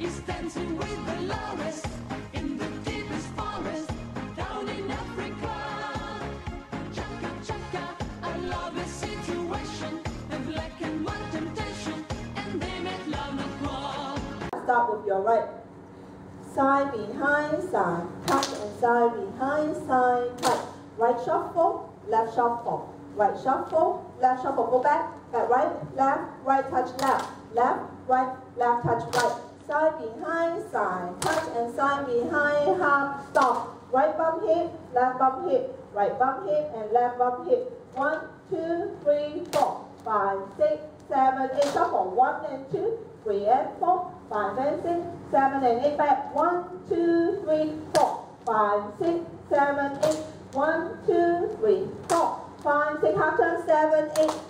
is dancing with Dolores in the deepest forest down in Africa. Chaka chaka, I love a situation, a black and white temptation, and they made love not war. Start with your right side behind side, touch and side behind side, touch. Right shuffle, left shuffle, right shuffle, left shuffle. Go back, back right, left, right touch left, left, right, left touch right. Side behind side, touch and side behind half stop. Right bump hip, left bump hip, right bump hip and left bump hip. One, two, three, four, five, six, seven, eight. Shuffle one and two, three and four, five and six, seven and eight. Back one, two, three, four, five, six, seven, eight. One, two, three, four, five, six. Half turn seven, eight.